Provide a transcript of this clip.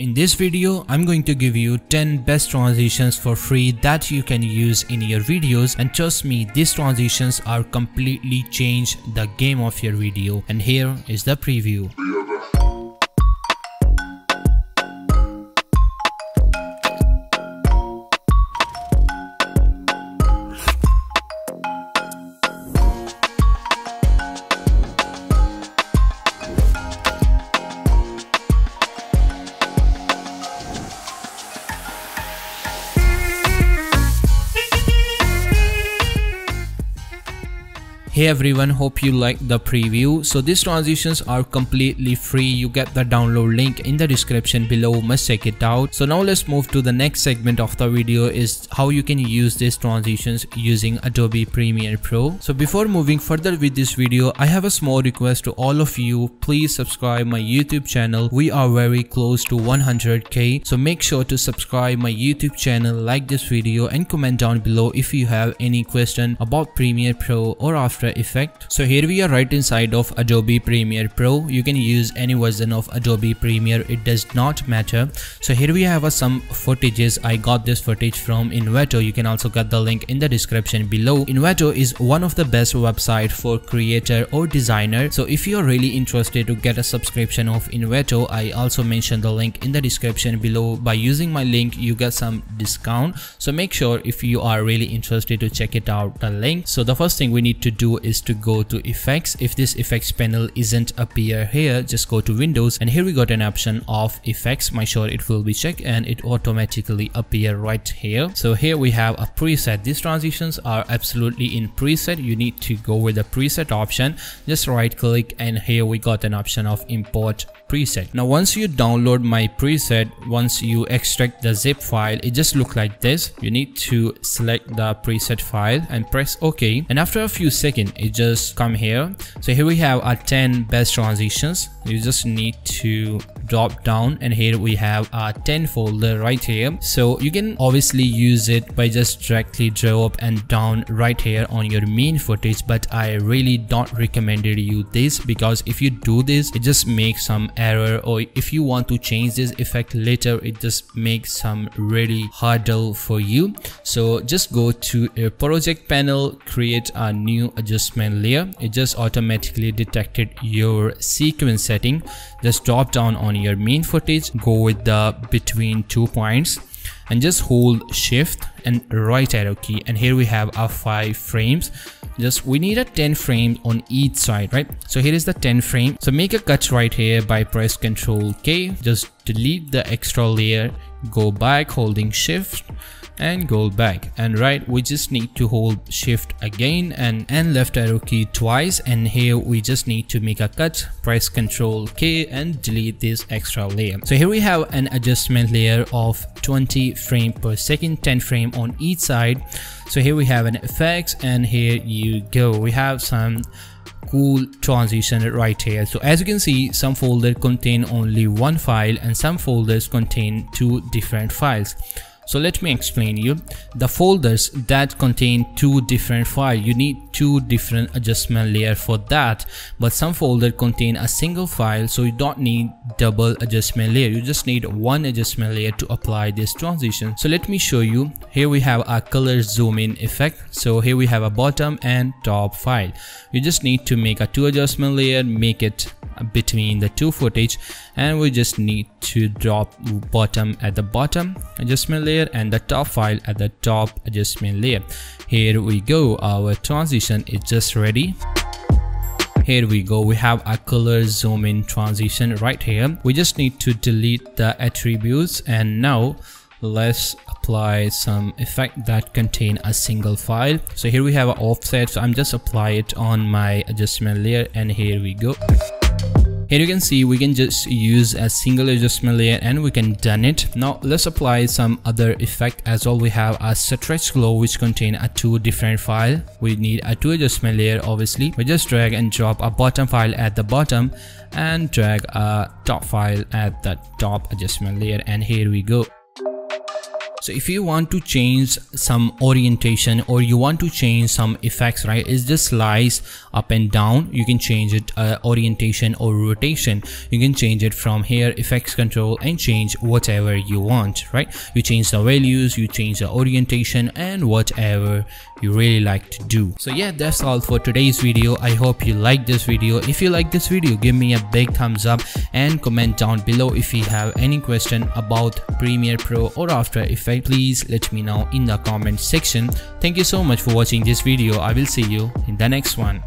In this video, I'm going to give you 10 best transitions for free that you can use in your videos and trust me, these transitions are completely change the game of your video and here is the preview. Hey everyone, hope you liked the preview. So these transitions are completely free. You get the download link in the description below. Must check it out. So now let's move to the next segment of the video is how you can use these transitions using Adobe Premiere Pro. So before moving further with this video, I have a small request to all of you. Please subscribe my YouTube channel. We are very close to 100k. So make sure to subscribe my YouTube channel, like this video and comment down below if you have any question about Premiere Pro or After after Effect. So here we are right inside of Adobe Premiere Pro. You can use any version of Adobe Premiere. It does not matter. So here we have uh, some footages. I got this footage from Envato. You can also get the link in the description below. Envato is one of the best website for creator or designer. So if you're really interested to get a subscription of Envato, I also mentioned the link in the description below. By using my link, you get some discount. So make sure if you are really interested to check it out the link. So the first thing we need to do is to go to effects. If this effects panel isn't appear here just go to windows. And here we got an option of effects. Make sure it will be checked and it automatically appear right here. So here we have a preset. These transitions are absolutely in preset. You need to go with the preset option. Just right click and here we got an option of import preset. Now once you download my preset once you extract the zip file it just look like this. You need to select the preset file and press ok. And after a few seconds it just come here. So here we have our 10 best transitions. You just need to drop down and here we have our 10 folder right here. So you can obviously use it by just directly drop and down right here on your main footage but i really don't recommend you this because if you do this it just makes some error or if you want to change this effect later it just makes some really hurdle for you. So just go to a project panel create a new adjustment layer. It just automatically detected your sequence setting. Just drop down on your main footage go with the between two points and just hold shift and right arrow key. And here we have our five frames. Just we need a 10 frame on each side right? So here is the 10 frame. So make a cut right here by press ctrl k. Just delete the extra layer. Go back holding shift and go back. And right we just need to hold shift again and and left arrow key twice. And here we just need to make a cut press ctrl k and delete this extra layer. So here we have an adjustment layer of 20 frame per second 10 frame on each side. So here we have an effects and here you go. We have some cool transition right here. So as you can see some folders contain only one file and some folders contain two different files so let me explain you the folders that contain two different files you need two different adjustment layer for that but some folder contain a single file so you don't need double adjustment layer. You just need one adjustment layer to apply this transition. So let me show you. Here we have a color zoom in effect. So here we have a bottom and top file. You just need to make a two adjustment layer make it between the two footage and we just need to drop bottom at the bottom adjustment layer and the top file at the top adjustment layer. Here we go. Our transition is just ready. Here we go. We have a color zoom in transition right here. We just need to delete the attributes and now let's apply some effect that contain a single file so here we have an offset so i'm just apply it on my adjustment layer and here we go here you can see we can just use a single adjustment layer and we can done it. Now let's apply some other effect as well. We have a stretch glow which contain a two different file. We need a two adjustment layer obviously. We just drag and drop a bottom file at the bottom and drag a top file at the top adjustment layer and here we go. So if you want to change some orientation or you want to change some effects right it's just slice up and down. You can change it uh, orientation or rotation. You can change it from here effects control and change whatever you want right? You change the values you change the orientation and whatever you really like to do. So yeah that's all for today's video. I hope you like this video. If you like this video give me a big thumbs up and comment down below if you have any question about premiere pro or after effects please let me know in the comment section. Thank you so much for watching this video. I will see you in the next one